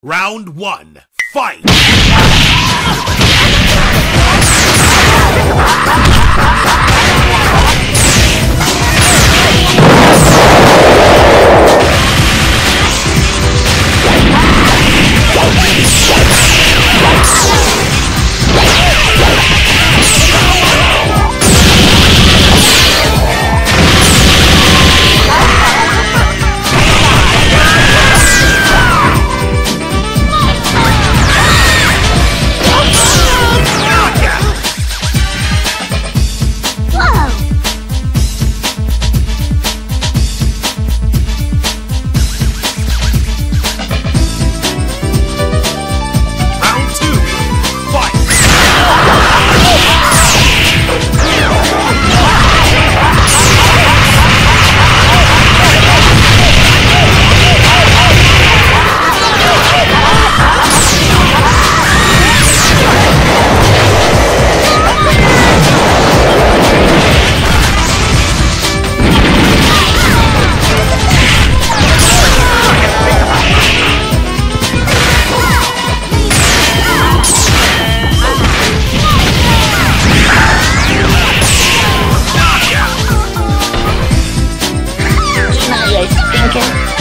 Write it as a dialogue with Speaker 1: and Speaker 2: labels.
Speaker 1: Round one, fight! again.